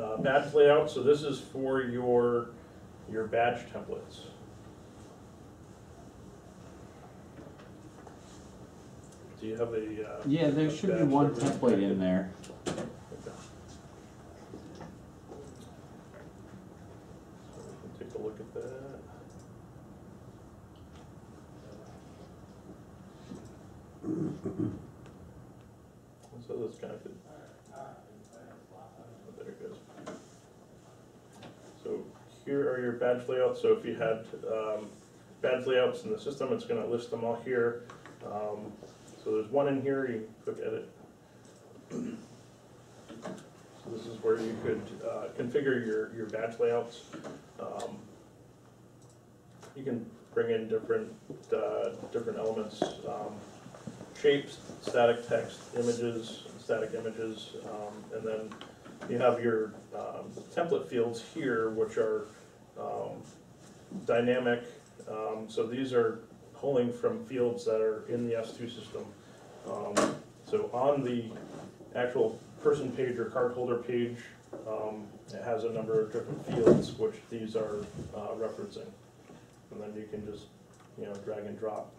uh, badge layout, so this is for your, your badge templates. Do you have a? uh, Yeah, there a should be one template in there. Okay. So we can take a look at that. So that's connected. Oh, There it goes. So here are your badge layouts, so if you had um, badge layouts in the system, it's gonna list them all here. Um, So there's one in here, you click edit. So this is where you could uh, configure your, your badge layouts. Um, You can bring in different, uh, different elements, um, shapes, static text, images, static images, um, and then you have your um, template fields here, which are um, dynamic. Um, So these are pulling from fields that are in the S2 system. Um, So on the actual person page or cardholder page, um, it has a number of different fields which these are uh, referencing. And then you can just, you know, drag and drop.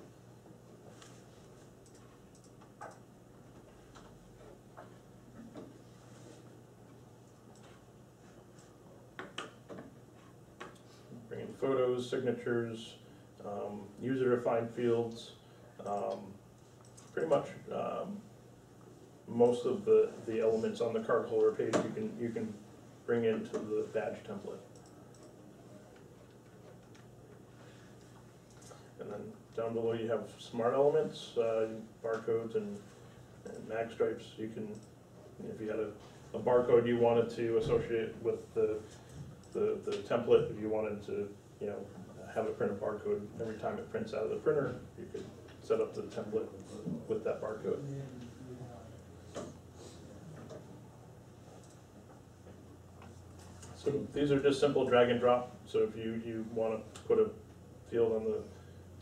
Bring in photos, signatures, um, user-defined fields, um, pretty much, um, most of the, the elements on the cardholder page you can, you can bring into the badge template. And then down below you have smart elements, uh, barcodes and, and mag stripes, you can, if you had a, a barcode you wanted to associate with the, the, the template, if you wanted to, you know, have it print a barcode every time it prints out of the printer, you could set up the template with that barcode. So these are just simple drag and drop, so if you, you wanna put a field on the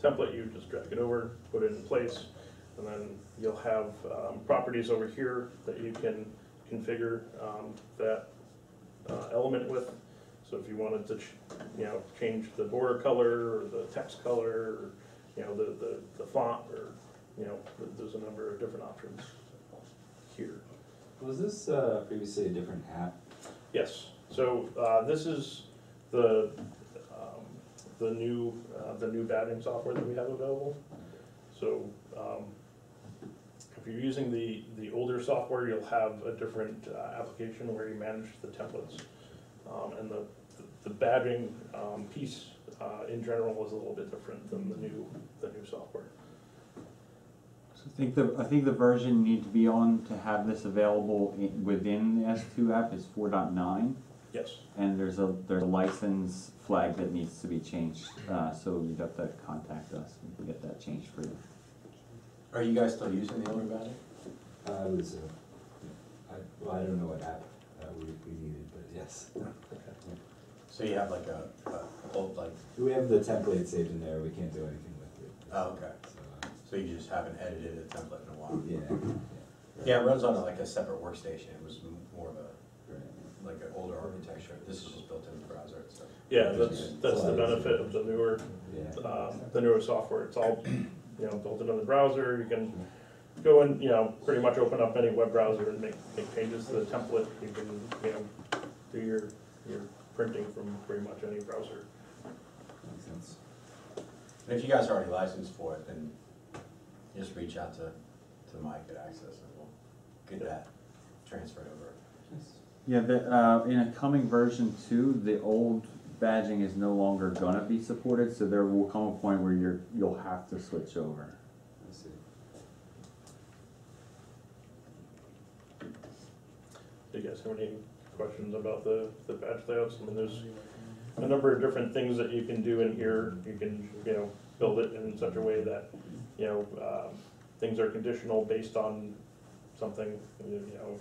template, you just drag it over, put it in place, and then you'll have, um, properties over here that you can configure, um, that, uh, element with. So if you wanted to, ch- you know, change the border color, or the text color, or, you know, the, the, the font, or, you know, th- there's a number of different options here. Was this uh, previously a different app? Yes, so, uh, this is the, um, the new, uh, the new badging software that we have available. So, um, if you're using the, the older software, you'll have a different, uh, application where you manage the templates. Um, and the, the badging, um, piece, uh, in general is a little bit different than the new, the new software. So I think the, I think the version you need to be on to have this available i- within the S two app is four point nine. Yes, And there's a, there's a license flag that needs to be changed, uh, so you'd have to contact us, we can get that changed for you. Are you guys still using the older battery? Uh, it was, uh, I, well, I don't know what app uh, we, we needed, but yes. So you have like a, a old like, We have the template saved in there, we can't do anything with it. oh, okay. So, uh, So you just haven't edited a template in a while? yeah, Yeah, it runs on like a separate workstation. It was m- more of a, right. like an older architecture. This is just built in the browser, so. yeah, that's, that's the benefit of the newer, Yeah. um, the newer software, it's all, you know, built into the browser, you can go and, you know, pretty much open up any web browser and make, make changes to the template, you can, you know, do your, your printing from pretty much any browser. Makes sense. And if you guys are already licensed for it, then just reach out to, to Mike at Access and we'll get that transferred over. Yeah, the, uh, in a coming version two, the old badging is no longer gonna be supported, so there will come a point where you're, you'll have to switch over. I see. Do you guys have any questions about the, the badge layouts? I mean, there's a number of different things that you can do in here. You can, you know, build it in such a way that, you know, um, things are conditional based on something, you know,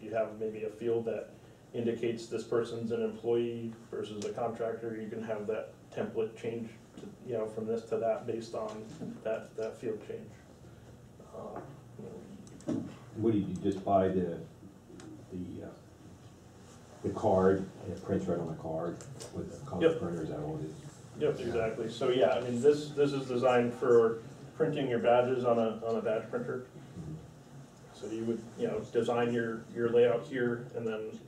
you have maybe a field that indicates this person's an employee versus a contractor, you can have that template change to, you know, from this to that based on that, that field change. Uh, you know, Would you just buy the, the, uh, the card, and it prints right on the card with the color Yep. printer, is that all it? Yep, exactly. So, yeah, I mean, this, this is designed for printing your badges on a, on a badge printer. So you would, you know, design your, your layout here, and then,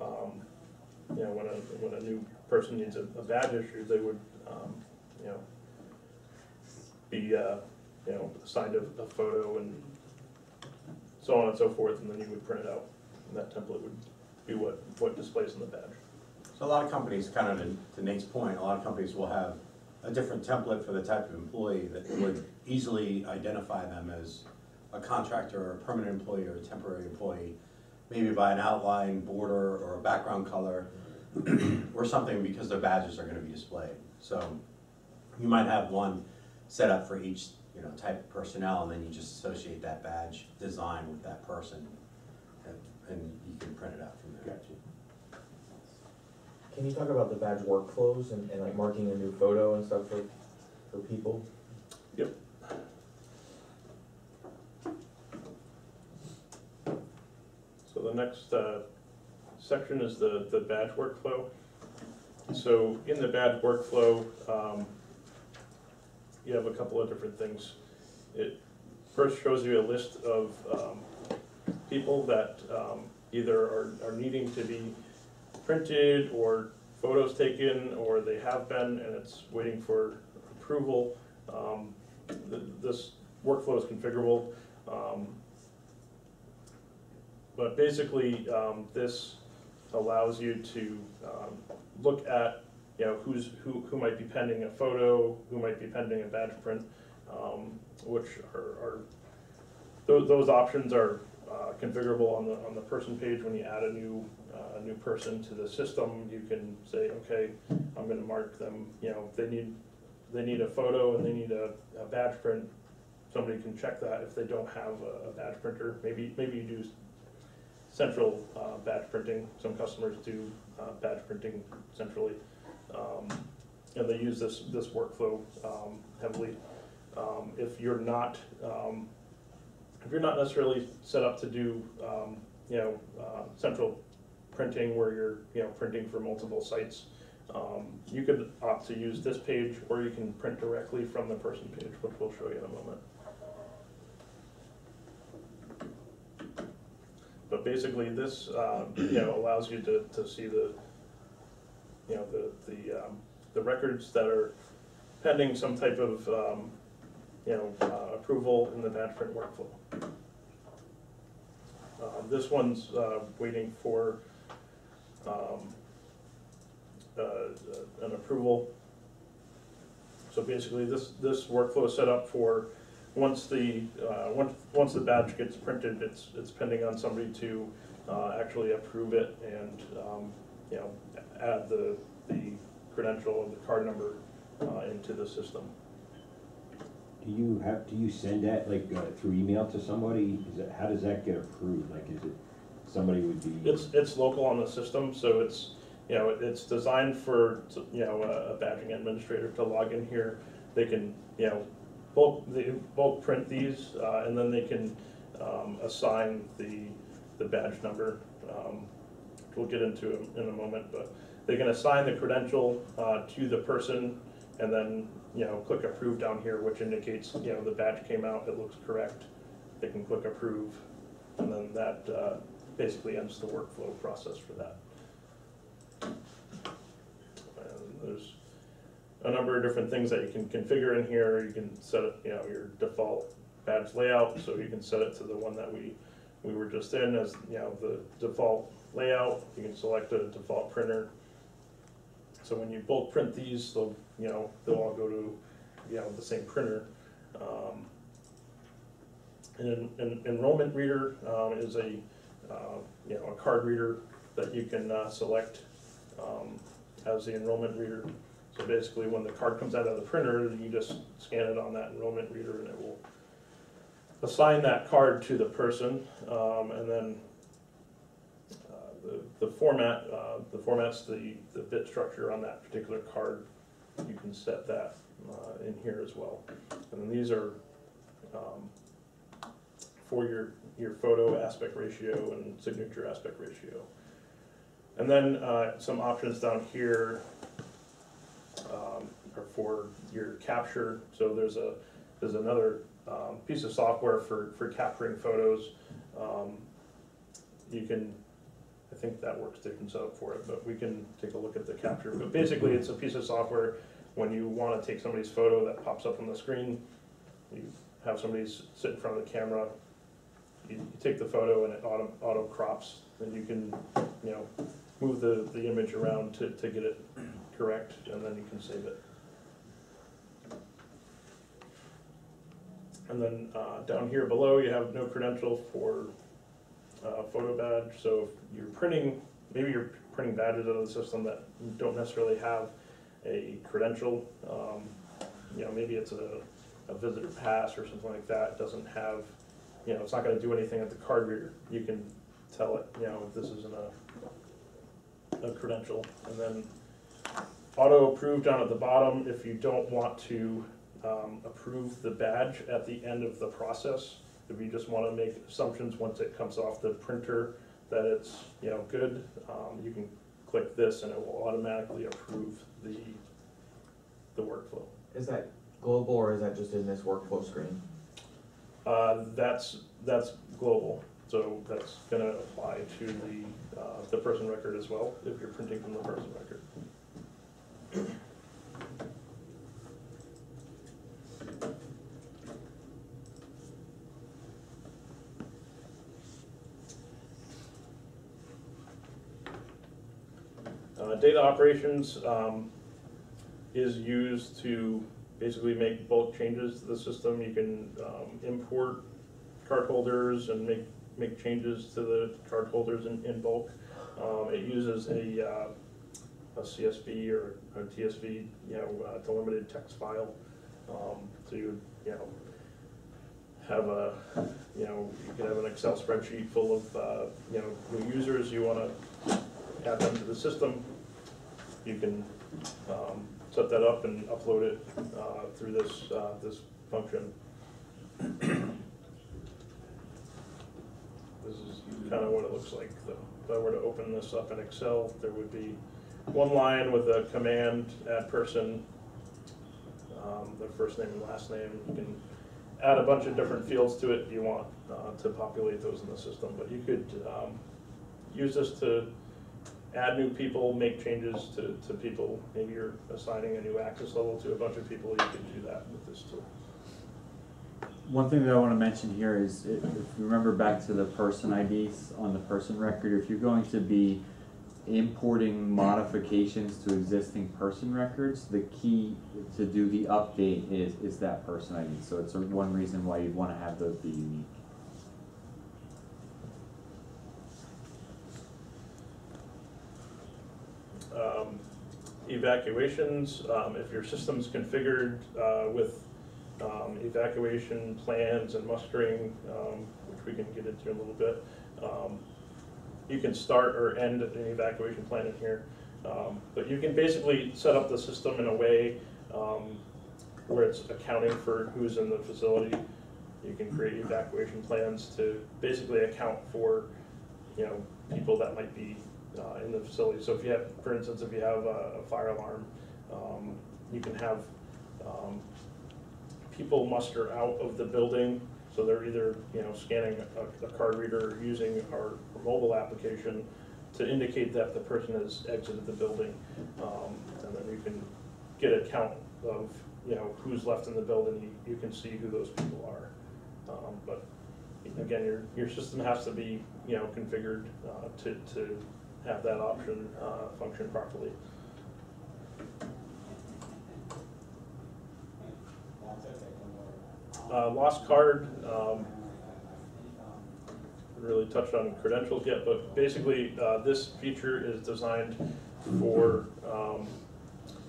um, you know, when a, when a new person needs a, a badge issued, they would, um, you know, be, uh, you know, assigned a, a photo and so on and so forth, and then you would print it out. And that template would be what, what displays in the badge. So a lot of companies, kind of to- to Nate's point, a lot of companies will have a different template for the type of employee that would easily identify them as a contractor or a permanent employee or a temporary employee, maybe by an outline, border, or a background color, or something because their badges are gonna be displayed. So you might have one set up for each, you know, type of personnel, and then you just associate that badge design with that person, and- and you can print it out. Gotcha. Can you talk about the badge workflows and, and like marking a new photo and stuff for, for people? Yep. So the next uh, section is the, the badge workflow. So in the badge workflow, um, you have a couple of different things. It first shows you a list of um, people that um, either are, are needing to be printed or photos taken, or they have been and it's waiting for approval. Um, th- This workflow is configurable. um, But basically, um, this allows you to um, look at, you know, who's, who, who might be pending a photo, who might be pending a badge print, um, which are, are, those, those options are uh, configurable on the, on the person page. When you add a new, uh, new person to the system, you can say, okay, I'm gonna mark them, you know, they need, they need a photo and they need a, a badge print. Somebody can check that if they don't have a, a badge printer. Maybe, maybe you do central uh, badge printing. Some customers do uh, badge printing centrally. Um, And they use this, this workflow um, heavily. Um, If you're not, um, if you're not necessarily set up to do, um, you know, uh, central printing where you're, you know, printing for multiple sites, um, you could opt to use this page, or you can print directly from the person page, which we'll show you in a moment. But basically, this, uh, you know, allows you to, to see the, you know, the, the, um, the records that are pending some type of, um, you know, uh, approval in the badge print workflow. Uh, This one's uh, waiting for um, uh, an approval. So basically, this, this workflow is set up for, once the, uh, once, once the badge gets printed, it's, it's pending on somebody to uh, actually approve it and, um, you know, add the, the credential and the card number uh, into the system. Do you have, do you send that like uh, through email to somebody? Is it, how does that get approved? Like, is it, somebody would be? It's, it's local on the system, so it's, you know, it's designed for, you know, a badging administrator to log in here. They can, you know, bulk, they bulk print these, uh, and then they can, um, assign the, the badge number. Um, We'll get into in a moment, but they can assign the credential, uh, to the person and then, you know, click approve down here, which indicates, you know, the badge came out, it looks correct. They can click approve, and then that, uh, basically ends the workflow process for that. And there's a number of different things that you can configure in here. You can set it, you know, your default badge layout, so you can set it to the one that we, we were just in as, you know, the default layout. You can select a default printer. So when you bulk print these, they'll, you know, they'll all go to, you know, the same printer. Um, An an enrollment reader um, is a, uh, you know, a card reader that you can uh, select um, as the enrollment reader. So basically, when the card comes out of the printer, you just scan it on that enrollment reader and it will assign that card to the person. um, And then uh, the, the format, uh, the format's the, the bit structure on that particular card. You can set that uh, in here as well. And then these are um, for your, your photo aspect ratio and signature aspect ratio. And then, uh, some options down here, um, are for your capture, so there's a, there's another, um, piece of software for, for capturing photos. Um, You can, I think that works, they can set up for it, but we can take a look at the capture, but basically, it's a piece of software, when you wanna take somebody's photo that pops up on the screen, you have somebody sit in front of the camera, you, you take the photo and it auto, auto crops, and you can, you know, move the, the image around to, to get it correct, and then you can save it. And then, uh, down here below, you have no credential for, photo badge, so if you're printing, maybe you're printing badges out of the system that don't necessarily have a credential, um, you know, maybe it's a, a visitor pass or something like that, It doesn't have, you know, it's not gonna do anything at the card reader, you can tell it, you know, if this isn't a, a credential, and then auto approve down at the bottom, if you don't want to, um, approve the badge at the end of the process, if you just wanna make assumptions once it comes off the printer that it's, you know, good, um, you can click this and it will automatically approve the, the workflow. Is that global or is that just in this workflow screen? Uh, that's, that's global, so that's gonna apply to the, uh, the person record as well, if you're printing from the person record. Data operations, um, is used to basically make bulk changes to the system. You can, um, import card holders and make, make changes to the card holders in, in bulk. Um, it uses a, uh, a CSV or a TSV, you know, uh, delimited text file. Um, so you, know, have a, you know, you can have an Excel spreadsheet full of, uh, you know, new users, you wanna add them to the system. You can, um, set that up and upload it, uh, through this, uh, this function. This is kind of what it looks like, though. If I were to open this up in Excel, there would be one line with a command, add person, um, their first name and last name. You can add a bunch of different fields to it if you want, uh, to populate those in the system. But you could, um, use this to add new people, make changes to, to people. Maybe you're assigning a new access level to a bunch of people, you can do that with this tool. One thing that I wanna mention here is, if you remember back to the person IDs on the person record, if you're going to be importing modifications to existing person records, the key to do the update is, is that person ID, so it's one reason why you'd wanna have those be unique. um, evacuations, um, if your system's configured, uh, with, um, evacuation plans and mustering, um, which we can get into in a little bit, um, you can start or end an evacuation plan in here. Um, but you can basically set up the system in a way, where it's accounting for who's in the facility. You can create evacuation plans to basically account for, you know, people that might be uh, in the facility. So if you have, for instance, if you have a a fire alarm, um, you can have um, people muster out of the building. So they're either, you know, scanning a, a card reader or using our mobile application to indicate that the person has exited the building. Um, And then you can get a count of, you know, who's left in the building. You, you can see who those people are. Um, But again, your, your system has to be, you know, configured uh, to, to have that option uh, function properly. Uh, Lost card, um, really touched on credentials yet, but basically, uh, this feature is designed for, um,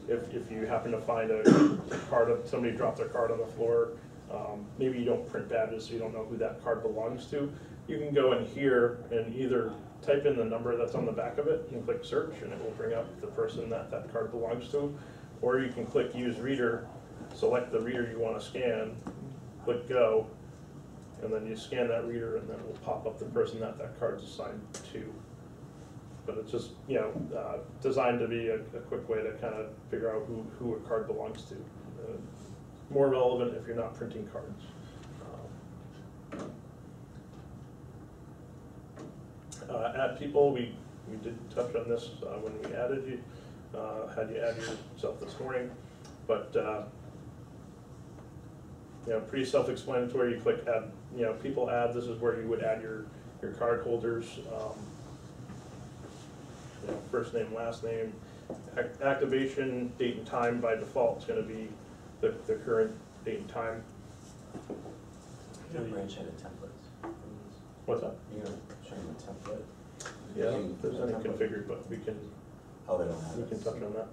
if, if you happen to find a card, somebody dropped their card on the floor, um, maybe you don't print badges, so you don't know who that card belongs to, you can go in here and either type in the number that's on the back of it and click search, and it will bring up the person that that card belongs to. Or you can click use reader, select the reader you wanna scan, click go, and then you scan that reader and then it will pop up the person that that card's assigned to. but it's just, you know, uh, designed to be a, a quick way to kind of figure out who, who a card belongs to. Uh, More relevant if you're not printing cards. Um, Uh, add people, we, we did touch on this, uh, when we added you, uh, had you add yourself this morning, but, uh, you know, pretty self-explanatory, you click add, you know, people add, this is where you would add your, your card holders, um, you know, first name, last name, Ac- activation, date and time by default is gonna be the, the current date and time. Gonna branch out of templates. What's that? You're gonna show them a template. Yeah, can- there's any configured, but we can, Oh, they don't have we it. can touch on that.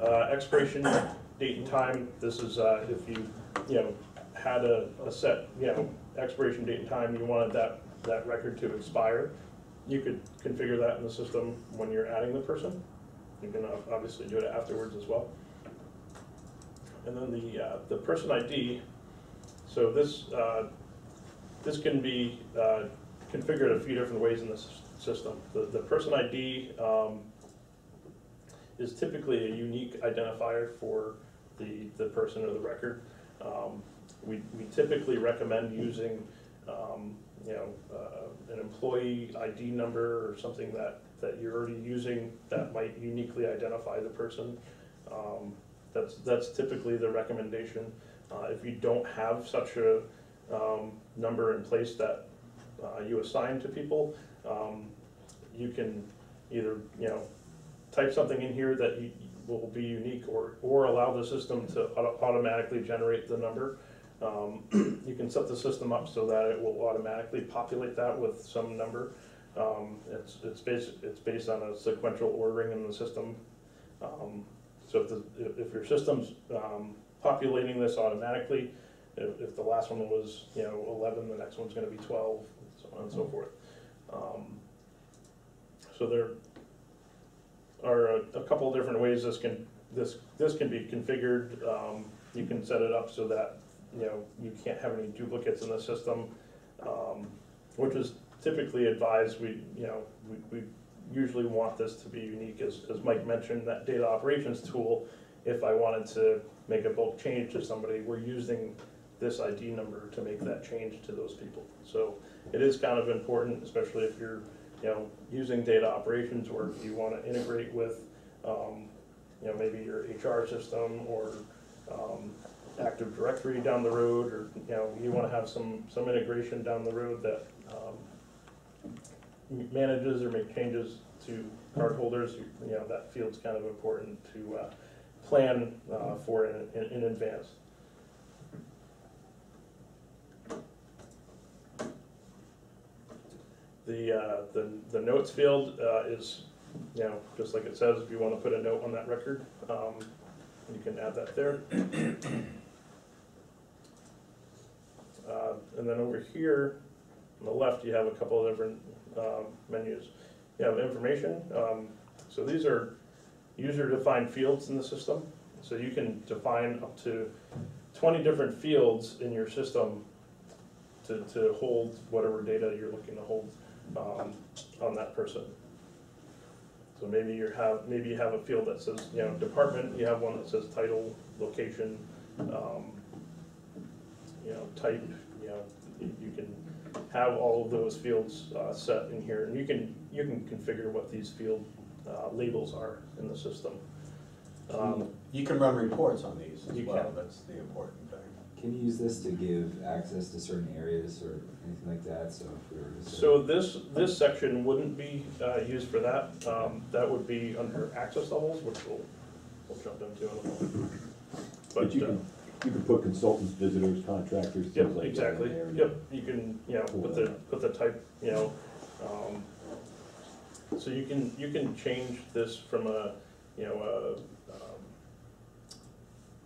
Uh, expiration date and time, this is, uh, if you, you know, had a, a set, you know, expiration date and time, you wanted that, that record to expire, you could configure that in the system when you're adding the person. You can ob- obviously do it afterwards as well. And then the, uh, the person ID, so this, uh, this can be, uh, configured a few different ways in this system. The, the person ID, um, is typically a unique identifier for the, the person or the record. Um, we, we typically recommend using, um, you know, uh, an employee ID number or something that, that you're already using that might uniquely identify the person. Um, that's, that's typically the recommendation. Uh, if you don't have such a, um, number in place that, uh, you assign to people, um, you can either, you know, type something in here that you, will be unique or, or allow the system to auto- automatically generate the number. Um, you can set the system up so that it will automatically populate that with some number. Um, it's, it's based, it's based on a sequential ordering in the system. Um, so if the, if, if your system's, um, populating this automatically, if, if the last one was, you know, eleven, the next one's gonna be twelve, so on and so forth. Um, So there are a, a couple of different ways this can, this, this can be configured. Um, you can set it up so that, you know, you can't have any duplicates in the system. Um, which is typically advised, we, you know, we, we usually want this to be unique, as, as Mike mentioned, that data operations tool. If I wanted to make a bulk change to somebody, we're using this ID number to make that change to those people. So it is kind of important, especially if you're, you know, using data operations or you wanna integrate with, um, you know, maybe your HR system or, um, Active Directory down the road, or, you know, you wanna have some, some integration down the road that, um, manages or make changes to cardholders, you know, that field's kind of important to, uh, plan, uh, for in, in, in advance. The, uh, the, the notes field, uh, is, you know, just like it says, if you wanna put a note on that record, um, you can add that there. Uh, and then over here, on the left, you have a couple of different, um, menus. You have information, um, so these are user-defined fields in the system. So you can define up to twenty different fields in your system to, to hold whatever data you're looking to hold, um, on that person. So maybe you have, maybe you have a field that says, you know, department, you have one that says title, location, um, you know, type, you know, you can have all of those fields, uh, set in here, and you can, you can configure what these field, uh, labels are in the system. Um, You can run reports on these as You well, can. that's the important. Can you use this to give access to certain areas or anything like that, so if we were to So this, this section wouldn't be, uh, used for that, um, that would be under access levels, which we'll, we'll jump into in a moment. But you uh, can, you can put consultants, visitors, contractors, things Yep, like that. in exactly, there. yep, you can, you know, put the, put the type, you know, um, so you can, you can change this from a, you know,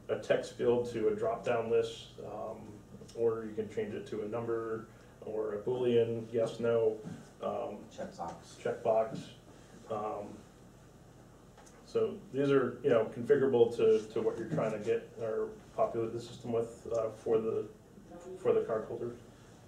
a, text field to a drop-down list, um, or you can change it to a number, or a boolean, yes, no, um, Checkbox. checkbox. Um, So these are, you know, configurable to, to what you're trying to get or populate the system with, uh, for the, for the cardholder.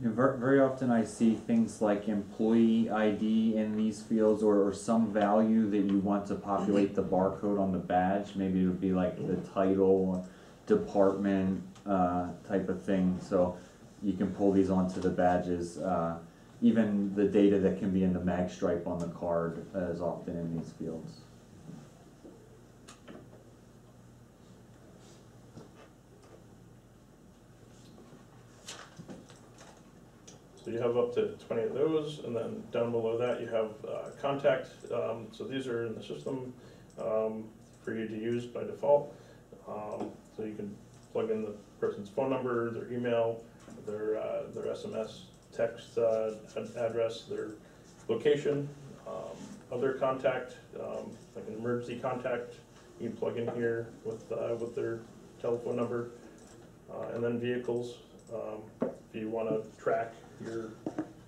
You know, ver- very often I see things like employee ID in these fields or, or some value that you want to populate the barcode on the badge. Maybe it would be like the title, department, uh, type of thing. So you can pull these onto the badges. Uh, even the data that can be in the mag stripe on the card is often in these fields. You have up to twenty of those, and then down below that, you have uh, contact, um, so these are in the system um, for you to use by default. Um, So you can plug in the person's phone number, their email, their, uh, their SMS, text uh, ad- address, their location, um, other contact, um, like an emergency contact, you can plug in here with, uh, with their telephone number. Uh, And then vehicles, um, if you wanna track your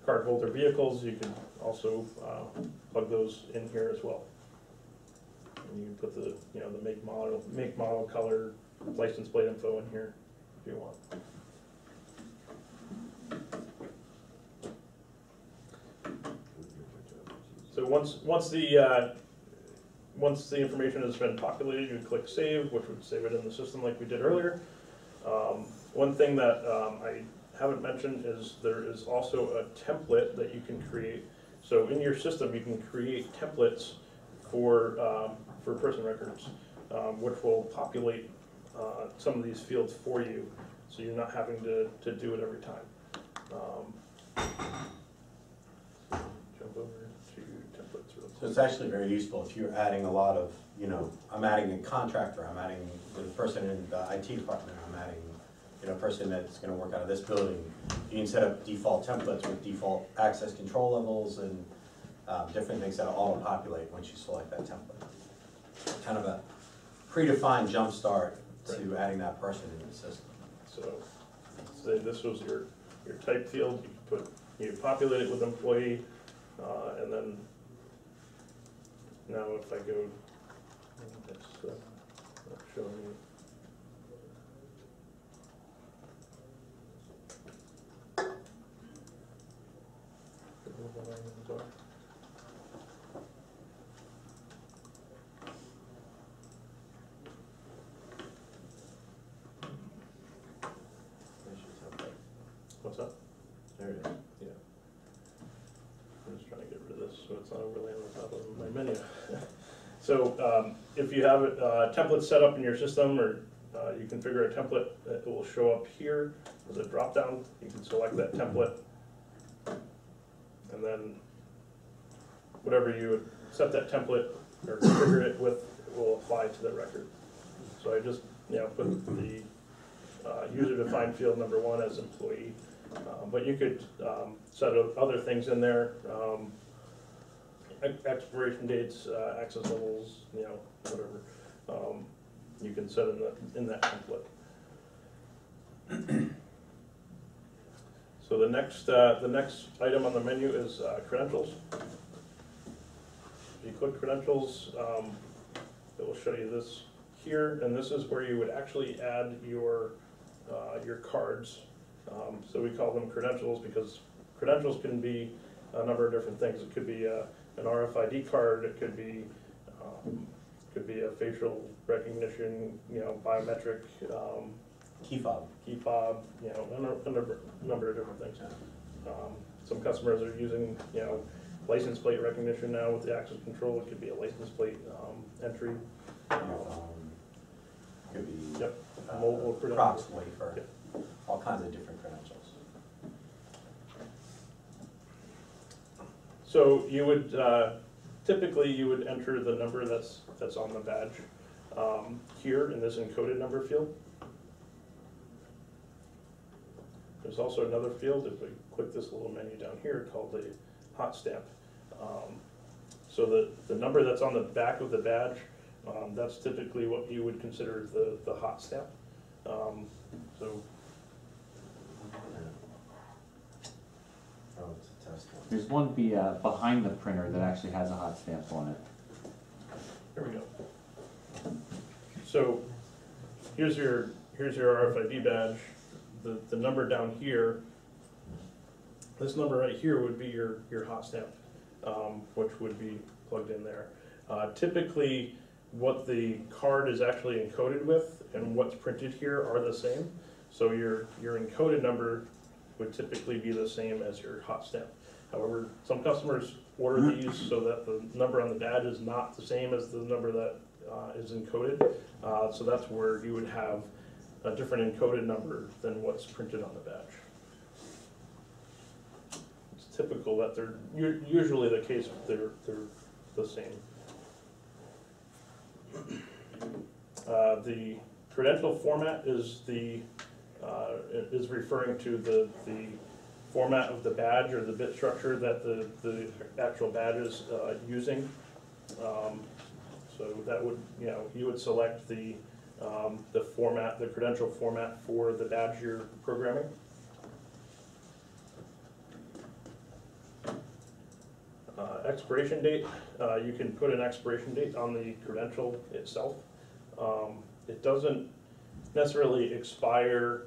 cardholder vehicles, you can also, uh, plug those in here as well. And you can put the, you know, the make model, make model, color, license plate info in here if you want. So once, once the, uh, once the information has been populated, you click save, which would save it in the system like we did earlier. Um, One thing that um, I haven't mentioned is there is also a template that you can create. So in your system, you can create templates for, um, for person records, um, which will populate uh, some of these fields for you, so you're not having to, to do it every time. Um, Jump over to templates real So it's actually very useful if you're adding a lot of, you know, I'm adding a contractor, I'm adding the person in the IT department, I'm adding, you know, a person that's gonna work out of this building. You can set up default templates with default access control levels and, um, different things that auto-populate once you select that template. Kind of a predefined jump start to adding that person into the system. So, say this was your, your type field, you put, you populate it with employee, uh, and then now if I go, it's, uh, not showing you. What my items are. What's that? There it is. Yeah. I'm just trying to get rid of this, so it's not overlaying on top of my menu. So, um, if you have a template set up in your system, or, uh, you configure a template, it will show up here as a drop-down, you can select that template. And then, whatever you set that template or configure it with, will apply to the record. So I just, you know, put the, uh, user-defined field number one as employee, uh, But you could um, set other things in there, um, ex- expiration dates, uh, access levels, you know, whatever. um, You can set in that, in that template. So the next, uh, the next item on the menu is uh, credentials. If you click credentials, um, it will show you this here, and this is where you would actually add your, uh, your cards. Um, So we call them credentials because credentials can be a number of different things. It could be uh, an RFID card, it could be, um, could be a facial recognition, you know, biometric, um, Key fob. key fob, you know, a nu- a number, a number of different things. Um, Some customers are using, you know, license plate recognition now with the access control, it could be a license plate um, entry. Phone, Could be. Yep, uh, mobile Prox credentials. wafer, all kinds of different credentials. So you would, uh, typically you would enter the number that's, that's on the badge um, here in this encoded number field. There's also another field, if we click this little menu down here called the hot stamp. Um, So the, the number that's on the back of the badge, um, that's typically what you would consider the, the hot stamp. Um, So Oh, it's a test one. There's one be, uh, behind the printer that actually has a hot stamp on it. Here we go. So, here's your, here's your RFID badge, the, the number down here This number right here would be your, your hot stamp, um, which would be plugged in there. Uh, typically, what the card is actually encoded with and what's printed here are the same. So your, your encoded number would typically be the same as your hot stamp. However, some customers order these so that the number on the badge is not the same as the number that uh, is encoded. Uh, So that's where you would have a different encoded number than what's printed on the badge. It's typical that they're, usually the case, they're, they're the same. Uh, The credential format is the, uh, is referring to the, the format of the badge or the bit structure that the, the actual badge is uh, using. Um, So that would, you know, you would select the, um, the format, the credential format for the badge you're programming. Uh, Expiration date, uh, you can put an expiration date on the credential itself. Um, It doesn't necessarily expire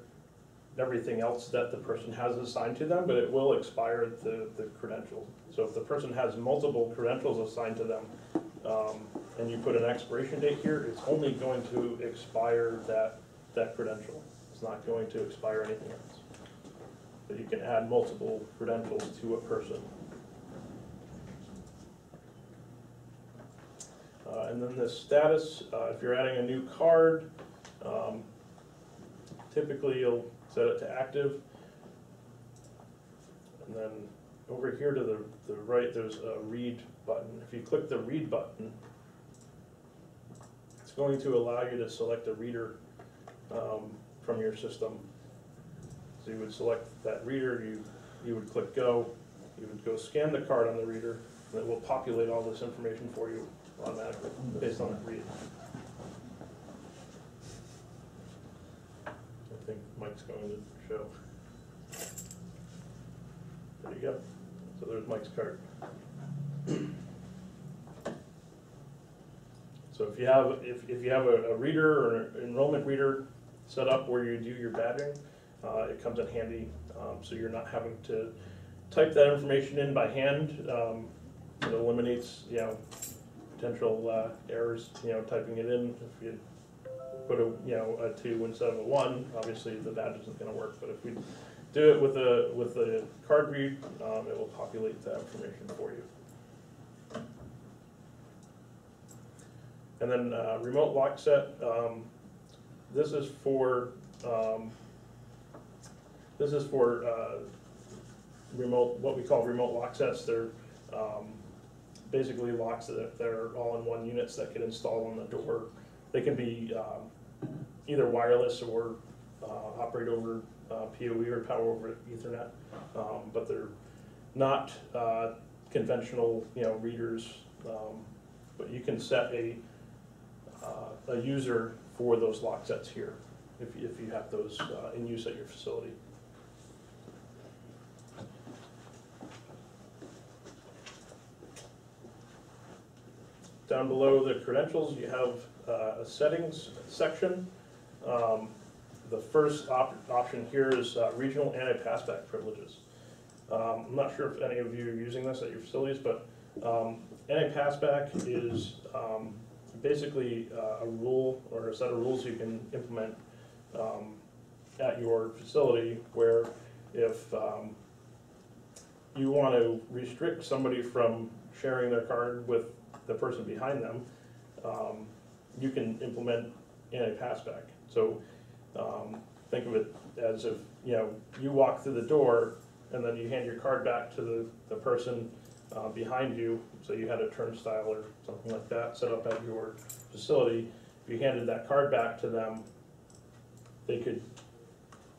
everything else that the person has assigned to them, but it will expire the, the credential. So if the person has multiple credentials assigned to them, um, and you put an expiration date here, it's only going to expire that, that credential. It's not going to expire anything else. But you can add multiple credentials to a person. Uh, and then the status, uh, if you're adding a new card, um, typically you'll set it to active. And then over here to the, the right, there's a read button. If you click the read button, it's going to allow you to select a reader, um, from your system. So you would select that reader, you, you would click go, you would go scan the card on the reader, and it will populate all this information for you automatically, based on that read. I think Mike's going to show. There you go. So there's Mike's card. So if you have, if, if you have a, a reader or an enrollment reader set up where you do your badging, uh, it comes in handy, um, so you're not having to type that information in by hand. Um, it eliminates, you know, potential, uh, errors, you know, typing it in. If you put a, you know, a two instead of a one, obviously the badge isn't gonna work, but if we do it with a, with a card read, um, it will populate that information for you. And then, uh, remote lock set, um, this is for, um, this is for, uh, remote, what we call remote lock sets, they're, um, basically locks that, are all in one units that can install on the door. They can be, um, either wireless or, uh, operate over, uh, PoE or power over ethernet. Um, but they're not, uh, conventional, you know, readers, um, but you can set a, uh, a user for those lock sets here, if, if you have those, uh, in use at your facility. Down below the credentials, you have uh, settings section. Um, The first op- option here is uh, regional anti-passback privileges. Um, I'm not sure if any of you are using this at your facilities, but um, anti-passback is um, basically uh, a rule or a set of rules you can implement um, at your facility where if um, you want to restrict somebody from sharing their card with the person behind them, um, you can implement anti-passback. So, um, think of it as if, you know, you walk through the door and then you hand your card back to the, the person, uh, behind you, so you had a turnstile or something like that set up at your facility. If you handed that card back to them, they could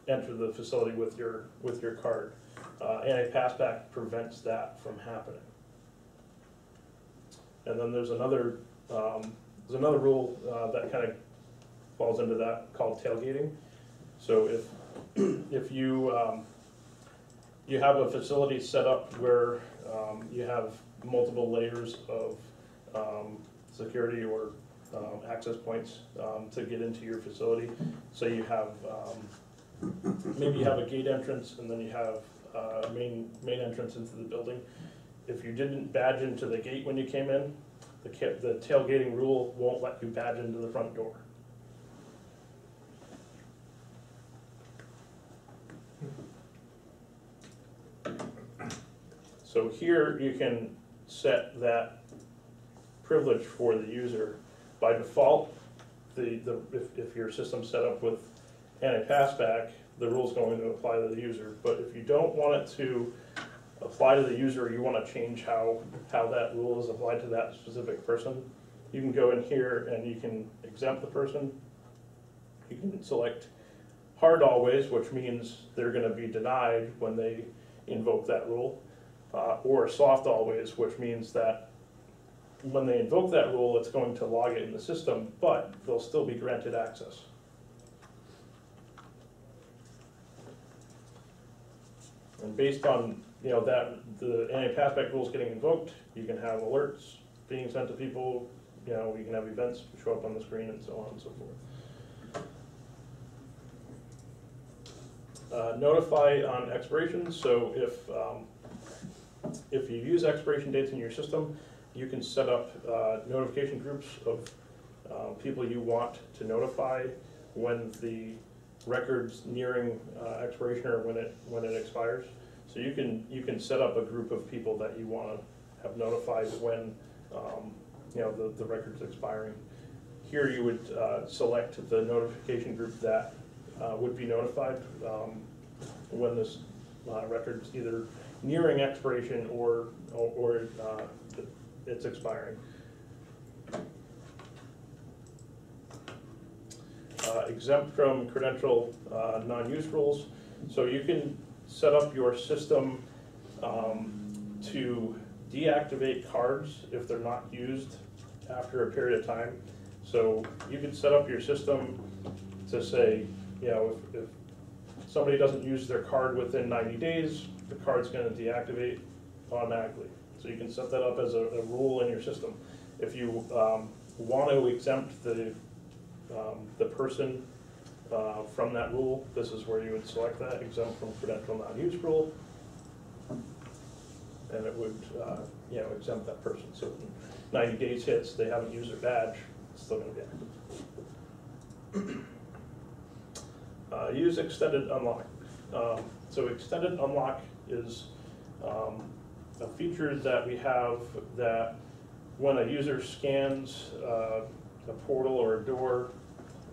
enter the facility with your, with your card. Uh, anti-passback prevents that from happening. And then there's another, um, there's another rule, uh, that kind of falls into that called tailgating. So if, if you, um, you have a facility set up where, um, you have multiple layers of, um, security or, um, access points, um, to get into your facility. So you have, um, maybe you have a gate entrance and then you have, uh, main, main entrance into the building. If you didn't badge into the gate when you came in, the the tailgating rule won't let you badge into the front door. So here you can set that privilege for the user. By default, the, the, if, if your system's set up with anti-passback, the rule's going to apply to the user. But if you don't want it to apply to the user, you wanna change how, how that rule is applied to that specific person, you can go in here and you can exempt the person. You can select hard always, which means they're gonna be denied when they invoke that rule. Uh, or soft always, which means that when they invoke that rule, it's going to log it in the system, but they'll still be granted access. And based on, you know, that, the anti-passback rules getting invoked, you can have alerts being sent to people, you know, you can have events show up on the screen and so on and so forth. Uh, notify on expiration, so if, um, if you use expiration dates in your system, you can set up uh, notification groups of uh, people you want to notify when the record's nearing uh, expiration or when it, when it expires. So you can, you can set up a group of people that you want to have notified when, um, you know, the, the record's expiring. Here you would uh, select the notification group that uh, would be notified um, when this uh, record's either nearing expiration or, or, or, uh, it's expiring. Uh, exempt from credential, uh, non-use rules, so you can set up your system, um, to deactivate cards if they're not used after a period of time. So you can set up your system to say, you know, if, if somebody doesn't use their card within ninety days, the card's gonna deactivate automatically. So you can set that up as a, a rule in your system. If you, um, want to exempt the, um, the person, uh, from that rule, this is where you would select that, exempt from credential non-use rule. And it would, uh, you know, exempt that person, so when ninety days hits, they haven't used their badge, it's still gonna be active. Uh, use extended unlock. Um, so extended unlock is, um, a feature that we have that when a user scans, uh, a portal or a door,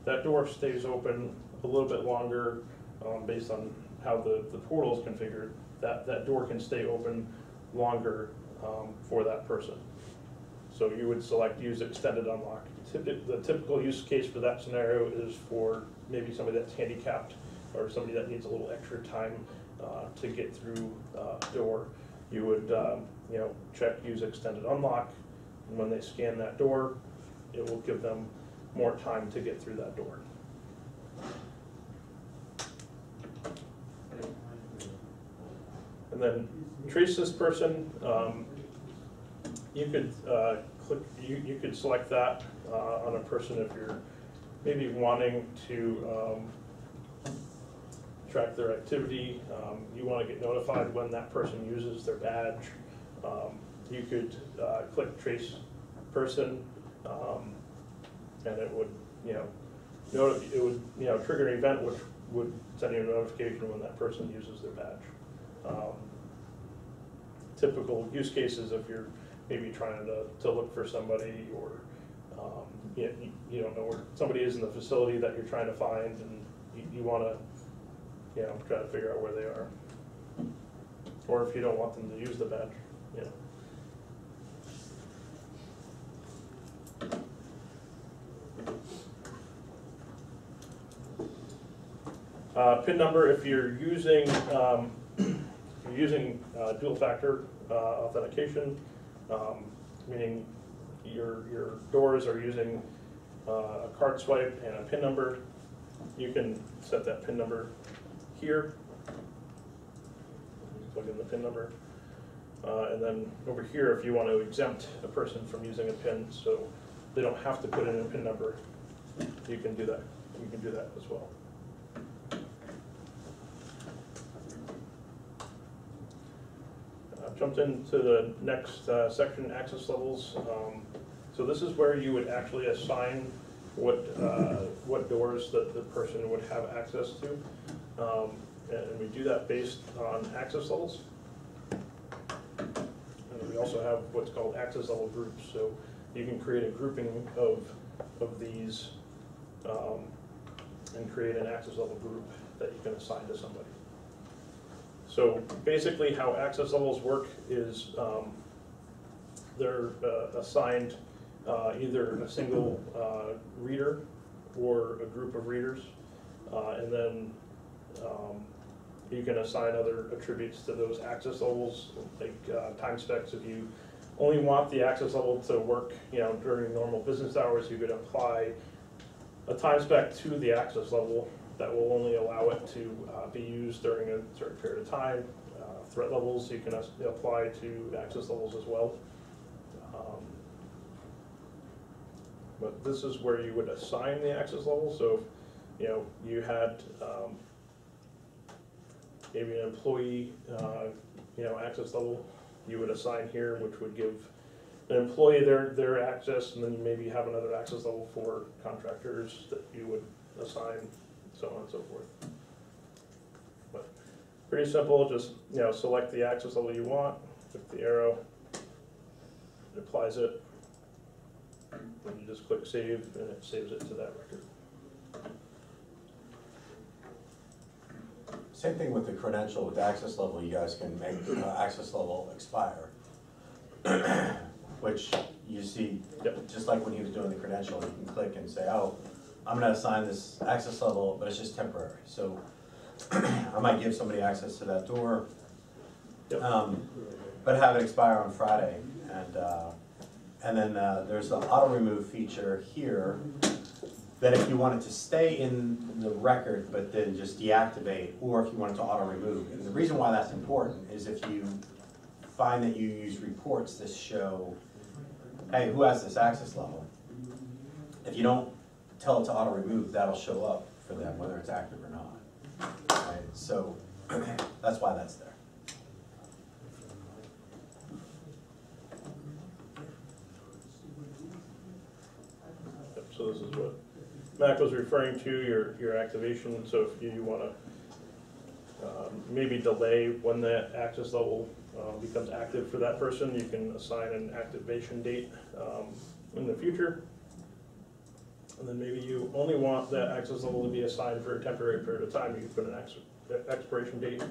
that door stays open a little bit longer, um, based on how the, the portal is configured. That, that door can stay open longer, um, for that person. So you would select use extended unlock. The typical use case for that scenario is for maybe somebody that's handicapped or somebody that needs a little extra time uh, to get through uh, door. You would, um, you know, check use extended unlock, and when they scan that door, it will give them more time to get through that door. And then trace this person, um, you could, uh, click, you, you could select that, uh, on a person if you're maybe wanting to, um, track their activity, um, you wanna get notified when that person uses their badge. Um, you could, uh, click trace person, um, and it would, you know, it would, you know, trigger an event which would send you a notification when that person uses their badge. Um, Typical use cases if you're maybe trying to, to look for somebody or, um, you, you- don't know where somebody is in the facility that you're trying to find and you, you wanna, you know, try to figure out where they are. Or if you don't want them to use the badge, you know. Uh, PIN number, if you're using, um, if you're using uh, dual factor uh, authentication, um, meaning your, your doors are using uh, a card swipe and a PIN number, you can set that PIN number here. Plug in the PIN number. Uh, And then over here, if you want to exempt a person from using a PIN, so they don't have to put in a PIN number, you can do that, you can do that as well. jumped into the next uh, section, access levels. Um, So this is where you would actually assign what, uh, what doors that the person would have access to. Um, And we do that based on access levels. And we also have what's called access level groups, so you can create a grouping of, of these um, and create an access level group that you can assign to somebody. So basically, how access levels work is um, they're uh, assigned uh, either a single uh, reader or a group of readers. Uh, And then um, you can assign other attributes to those access levels, like uh, time specs. If you only want the access level to work, you know, during normal business hours, you could apply a time spec to the access level that will only allow it to uh, be used during a certain period of time. Uh, Threat levels, you can apply to access levels as well. Um, But this is where you would assign the access level, so, if, you know, you had um, maybe an employee, uh, you know, access level, you would assign here, which would give an employee their, their access, and then you maybe have another access level for contractors that you would assign, so on and so forth. But Pretty simple, just, you know, select the access level you want, click the arrow, it applies it, and you just click save, and it saves it to that record. Same thing with the credential, with the access level, you guys can make uh, access level expire. Which you see, Yep. just like when he was doing the credential, you can click and say, oh, I'm gonna assign this access level, but it's just temporary. So I might give somebody access to that door, Yep. um, but have it expire on Friday. And, uh, and then uh, there's the auto remove feature here that if you wanted to stay in the record, but then just deactivate, or if you wanted to auto remove. And the reason why that's important is if you find that you use reports that show, hey, who has this access level? If you don't tell it to auto remove, that'll show up for them, whether it's active or not. Right? So that's why that's there. So this is what Mac was referring to, your, your activation, so if you wanna um, maybe delay when that access level um, becomes active for that person, you can assign an activation date um, in the future. And then maybe you only want that access level to be assigned for a temporary period of time, you can put an ex- expiration date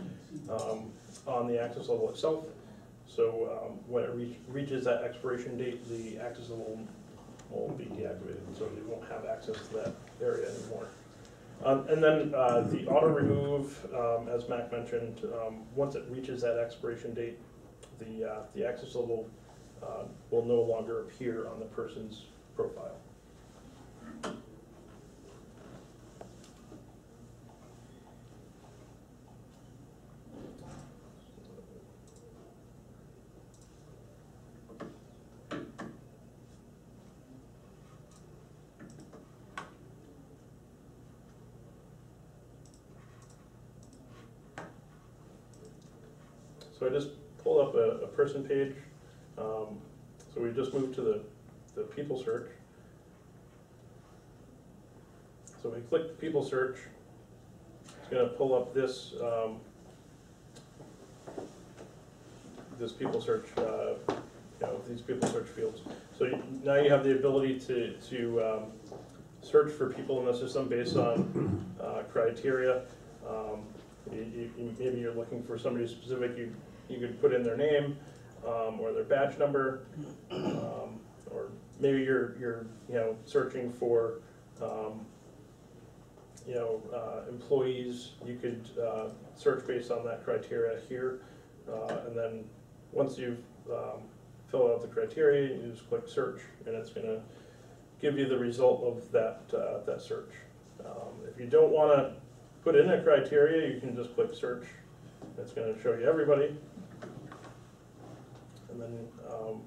um, on the access level itself. So um, when it reach- reaches that expiration date, the access level will be deactivated, so you won't have access to that area anymore. Um, and then, uh, the auto remove, um, as Mac mentioned, um, once it reaches that expiration date, the, uh, the access level, uh, will no longer appear on the person's profile. So I just pulled up a, a person page. Um, so we just moved to the, the people search. So we click people search. It's gonna pull up this, um, this people search, uh, you know, these people search fields. So you- now you have the ability to, to, um, search for people in the system based on, uh, criteria. Um, you, you- maybe you're looking for somebody specific, you, you could put in their name, um, or their badge number, um, or maybe you're, you're, you know, searching for, um, you know, uh, employees, you could, uh, search based on that criteria here, uh, and then, once you've, um, filled out the criteria, you just click search, and it's gonna give you the result of that, uh, that search. Um, if you don't wanna put in a criteria, you can just click search, it's gonna show you everybody. And then, um,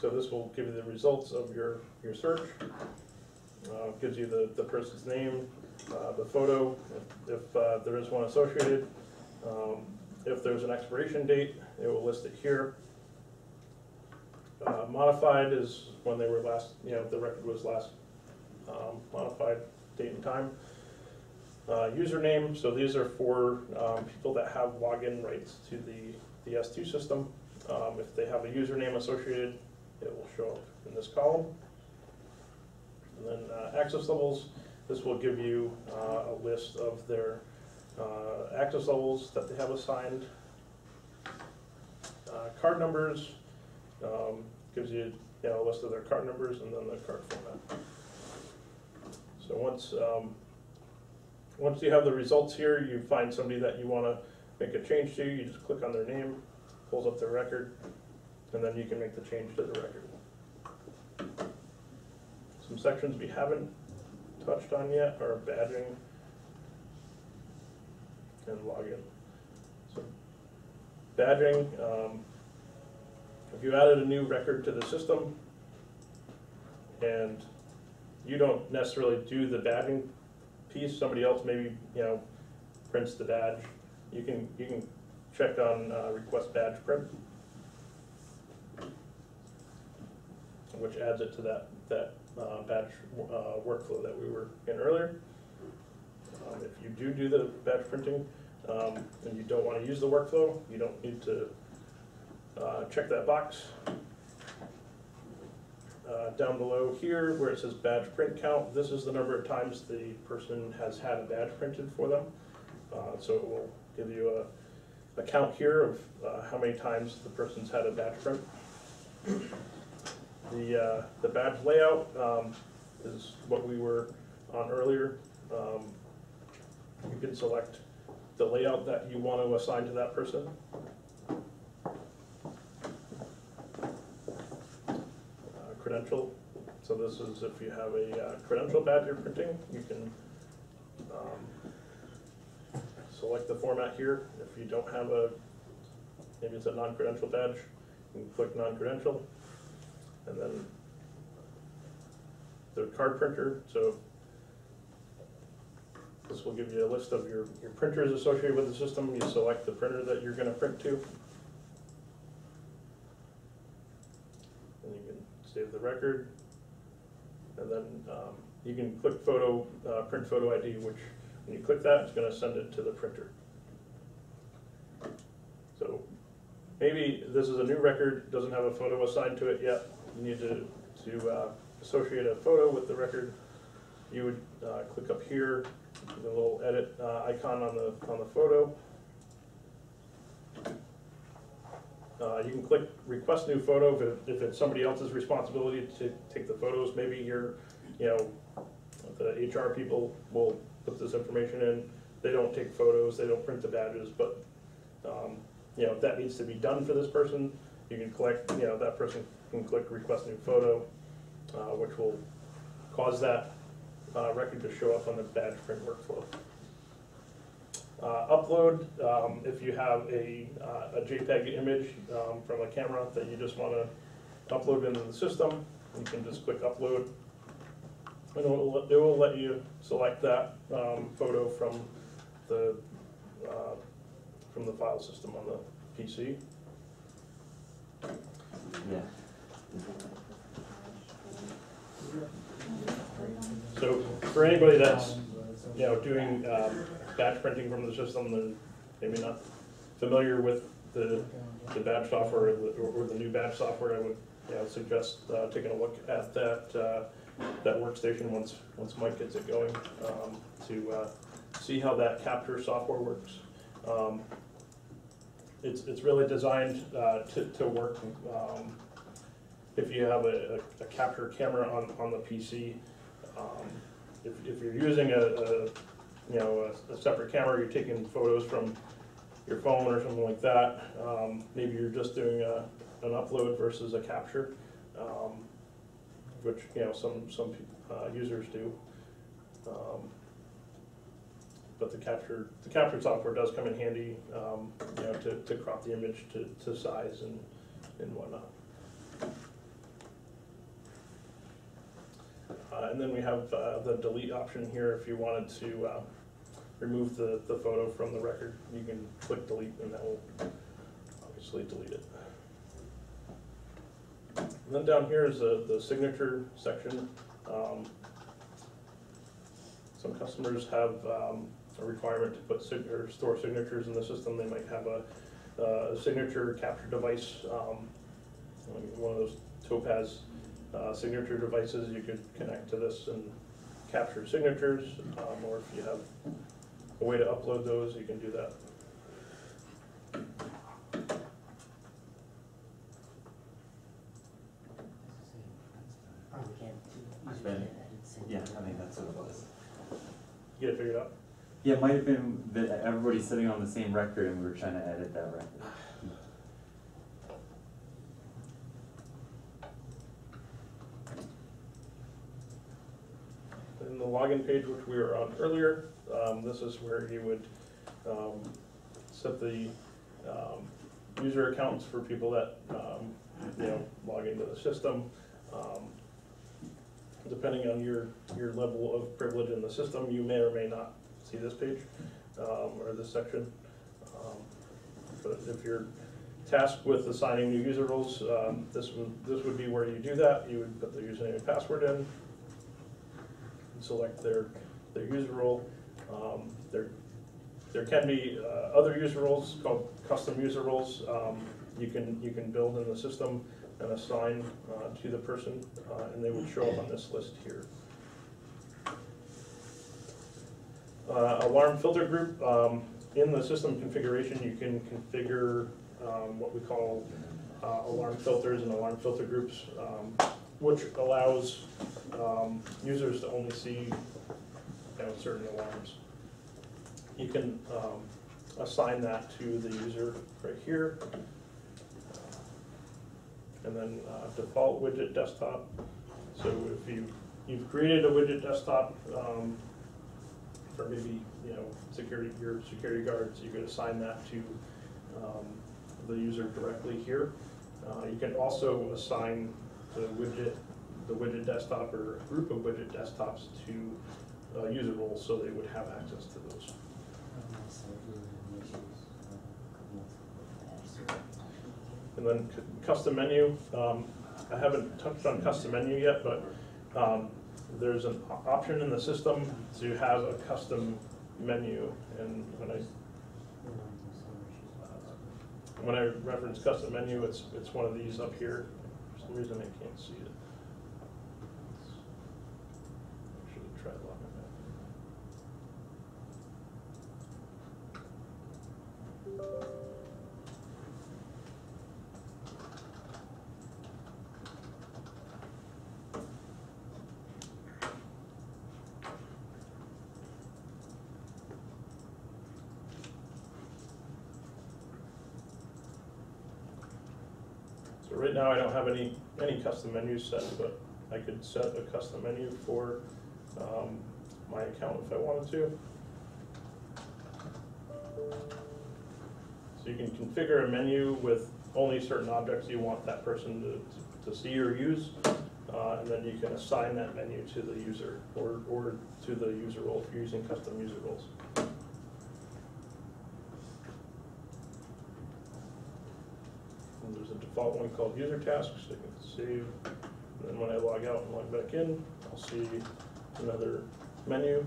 so this will give you the results of your, your search. Uh, gives you the, the person's name, uh, the photo, if, if, uh, there is one associated, um, if there's an expiration date, it will list it here. Uh, modified is when they were last, you know, the record was last, um, modified date and time. Uh, username, so these are for, um, people that have login rights to the, the S two system. Um, if they have a username associated, it will show up in this column. And then, uh, access levels, this will give you, uh, a list of their, uh, access levels that they have assigned. Uh, card numbers, um, gives you, you know, a list of their card numbers and then the card format. So once, um, once you have the results here, you find somebody that you wanna make a change to, you just click on their name, pulls up their record, and then you can make the change to the record. Some sections we haven't touched on yet are badging and login. So badging, um, if you added a new record to the system and you don't necessarily do the badging piece, somebody else maybe, you know, prints the badge, you can, you can check on, uh, request badge print. Which adds it to that, that, uh, badge, uh, workflow that we were in earlier. Um, if you do do the badge printing, um, and you don't wanna use the workflow, you don't need to, uh, check that box. Uh, down below here, where it says badge print count, this is the number of times the person has had a badge printed for them. Uh, so it will give you a, a count here of, uh, how many times the person's had a badge print. The, uh, the badge layout, um, is what we were on earlier. Um, you can select the layout that you want to assign to that person. Uh, Credential, so this is if you have a uh, credential badge you're printing, you can um, select the format here. If you don't have a, maybe it's a non-credential badge, you can click non-credential. And then the card printer, so this will give you a list of your, your printers associated with the system. You select the printer that you're gonna print to. And you can save the record. And then, um, you can click photo, uh, print photo ID, which, when you click that, it's gonna send it to the printer. So, maybe this is a new record, doesn't have a photo assigned to it yet. You need to, to, uh, associate a photo with the record. You would, uh, click up here, the little edit uh, icon on the, on the photo. Uh, you can click request new photo if, it- if it's somebody else's responsibility to take the photos, maybe you're, you know, the HR people will put this information in, they don't take photos, they don't print the badges, but, um, you know, if that needs to be done for this person, you can click, you know, that person can click request new photo, uh, which will cause that uh, record to show up on the badge print workflow. Uh, upload, um, if you have a, uh, a JPEG image, um, from a camera that you just wanna upload into the system, you can just click upload. And it will, let- it will let you select that, um, photo from the, uh, from the file system on the PC. Yeah. So for anybody that's, you know, doing um, badge printing from the system, they're maybe not familiar with the, the badge software or the, or the new badge software, I would, you know, suggest uh, taking a look at that, uh, that workstation once, once Mike gets it going, um, to uh, see how that capture software works. Um, It's, it's really designed uh, to, to work um, if you have a, a a capture camera on, on the PC, um, if, if you're using a, a, you know, a, a separate camera, you're taking photos from your phone or something like that, um, maybe you're just doing a, an upload versus a capture, um, which, you know, some, some, uh, users do. Um, But the capture, the capture software does come in handy, um, you know, to, to crop the image to, to size and, and whatnot. Uh, and then we have, uh, the delete option here if you wanted to, uh, remove the, the photo from the record, you can click delete and that will obviously delete it. And then down here is the, the signature section. Um, Some customers have um, a requirement to put sig, or store signatures in the system. They might have a, uh, signature capture device, um, one of those Topaz uh, signature devices. You could connect to this and capture signatures, um, or if you have a way to upload those, you can do that. Been- Yeah, I think that's what it was. Get it figured out? Yeah, it might have been that everybody's sitting on the same record and we were trying to edit that record. In the login page, which we were on earlier, um, this is where you would, um, set the, um, user accounts for people that, um, you know, log into the system. Um, Depending on your, your level of privilege in the system, you may or may not see this page, um, or this section. But if you're tasked with assigning new user roles, this would, this would be where you do that. You would put the username and password in, select their, their user role. Um, There, there can be uh, other user roles called custom user roles. Um, You can, you can build in the system and assign uh, to the person, uh, and they would show up on this list here. Uh, Alarm filter group, um, in the system configuration, you can configure um, what we call uh, alarm filters and alarm filter groups, um, which allows um, users to only see, you know, certain alarms. You can um, assign that to the user right here. And then uh, default widget desktop. So if you, you've created a widget desktop um, for maybe, you know, security, your security guards, you could assign that to um, the user directly here. Uh, You can also assign the widget, the widget desktop or a group of widget desktops to uh, user roles, so they would have access to those. And then custom menu, um, I haven't touched on custom menu yet, but, um, there's an option in the system to have a custom menu, and when I, when I reference custom menu, it's, it's one of these up here, some reason I can't see it. So right now, I don't have any, any custom menu set, but I could set a custom menu for, um, my account if I wanted to. So you can configure a menu with only certain objects you want that person to, to see or use. Uh, and then you can assign that menu to the user or, or to the user role if you're using custom user roles. And there's a default one called user tasks, I can save. And then when I log out and log back in, I'll see another menu.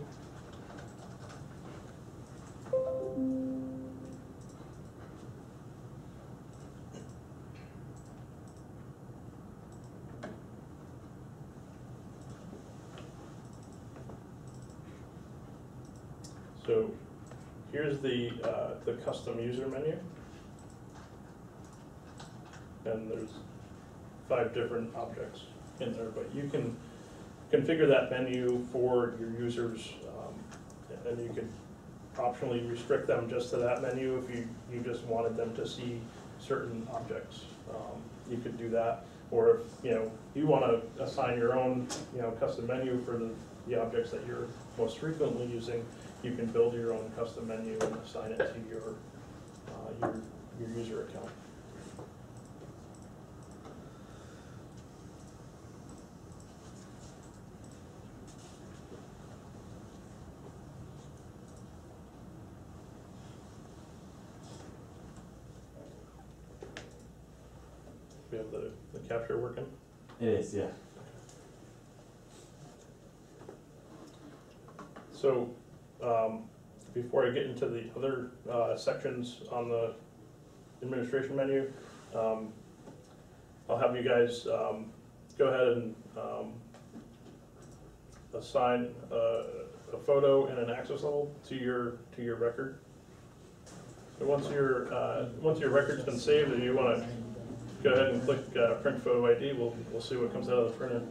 So here's the, uh, the custom user menu. And there's five different objects in there, but you can configure that menu for your users. um, And you can optionally restrict them just to that menu if you, you just wanted them to see certain objects. Um, You could do that, or if, you know, you wanna assign your own, you know, custom menu for the, the objects that you're most frequently using, you can build your own custom menu and assign it to your, uh, your, your user account. you have the, the capture working? It is, yeah. So, um, before I get into the other, uh, sections on the administration menu, um, I'll have you guys, um, go ahead and, um, assign, uh, a photo and an access level to your, to your record. So once your, uh, once your record's been saved and you wanna go ahead and click, uh, print photo ID, we'll, we'll see what comes out of the printer.